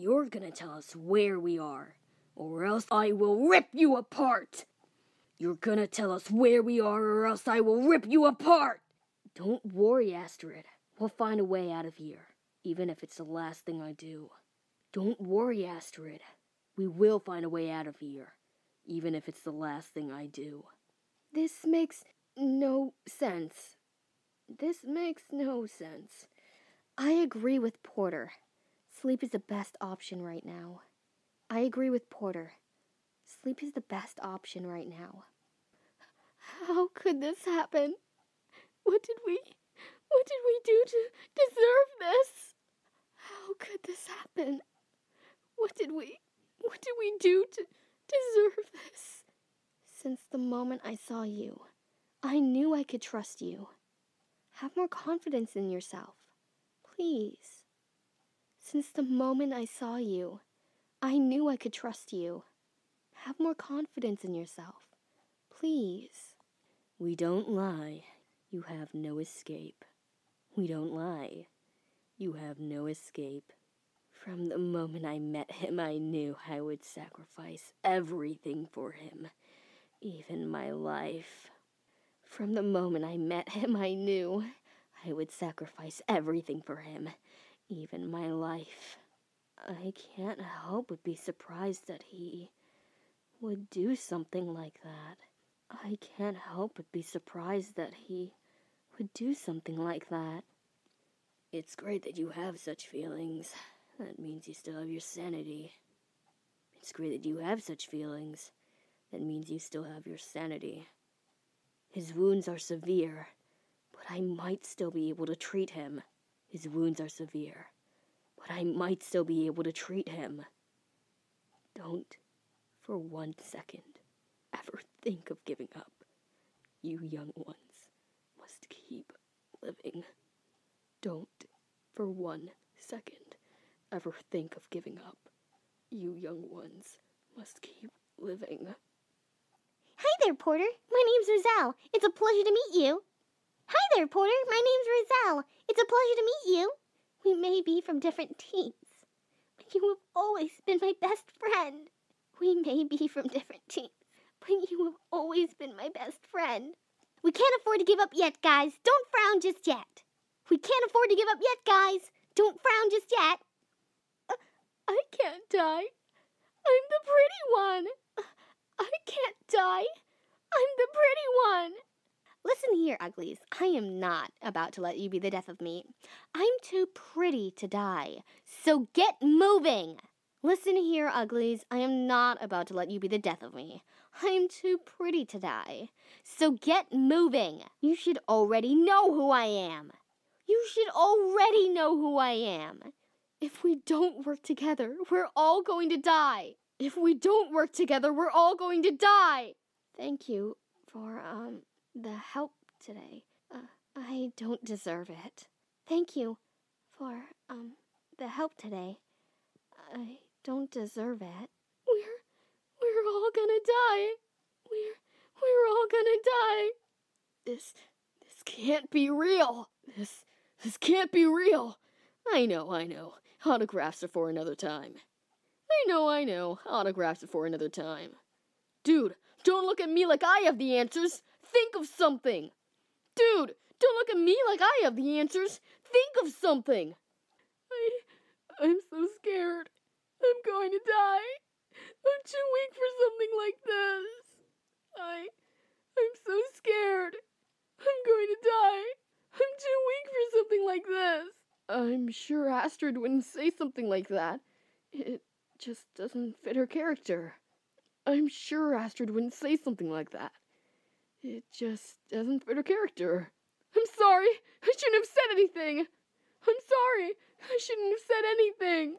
You're gonna tell us where we are, or else I will rip you apart! You're gonna tell us where we are, or else I will rip you apart! Don't worry, Astrid. We'll find a way out of here, even if it's the last thing I do. Don't worry, Astrid. We will find a way out of here, even if it's the last thing I do. This makes no sense. This makes no sense. I agree with Porter. Sleep is the best option right now. I agree with Porter. Sleep is the best option right now. How could this happen? What did we what did we do to deserve this? How could this happen? What did we what did we do to deserve this? Since the moment I saw you, I knew I could trust you. Have more confidence in yourself. Please. Since the moment I saw you, I knew I could trust you. Have more confidence in yourself. Please. We don't lie. You have no escape. We don't lie. You have no escape. From the moment I met him, I knew I would sacrifice everything for him, even my life. From the moment I met him, I knew I would sacrifice everything for him, even my life. I can't help but be surprised that he would do something like that. I can't help but be surprised that he would do something like that. It's great that you have such feelings. That means you still have your sanity. It's great that you have such feelings. That means you still have your sanity. His wounds are severe, but I might still be able to treat him. His wounds are severe, but I might still be able to treat him. Don't, for one second, ever think of giving up. You young ones must keep living. Don't, for one second, ever think of giving up. You young ones must keep living. Hi there, Porter. My name's Roselle. It's a pleasure to meet you. Hi there, Porter. My name's Roselle. It's a pleasure to meet you. We may be from different teams, but you have always been my best friend. We may be from different teams, but you have always been my best friend. We can't afford to give up yet, guys. Don't frown just yet. We can't afford to give up yet, guys. Don't frown just yet. Uh, I can't die. I'm the pretty one. I can't die. I'm the pretty one. Listen here, uglies. I am not about to let you be the death of me. I'm too pretty to die. So get moving. Listen here, uglies. I am not about to let you be the death of me. I am too pretty to die. So get moving. You should already know who I am. You should already know who I am. If we don't work together, we're all going to die. If we don't work together, we're all going to die. Thank you for, um, the help today. Uh, I don't deserve it. Thank you for, um, the help today. I don't deserve it. We're, we're all gonna die. We're, we're all gonna die. This, this can't be real. This, this can't be real. I know, I know. Autographs are for another time. I know, I know. Autographs are for another time. Dude, don't look at me like I have the answers. Think of something. Dude, don't look at me like I have the answers. Think of something. I, I'm so scared. I'm going to die. I'm too weak for something like this. I, I'm so scared. I'm going to die. I'm too weak for something like this. I'm sure Astrid wouldn't say something like that. It just doesn't fit her character. I'm sure Astrid wouldn't say something like that. It just doesn't fit her character. I'm sorry. I shouldn't have said anything. I'm sorry. I shouldn't have said anything.